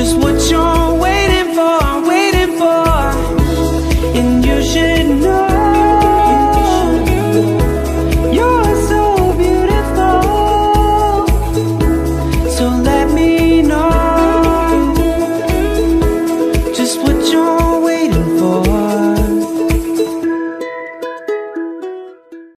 just what you're waiting for, waiting for. And you should know You're so beautiful. So let me know Just what you're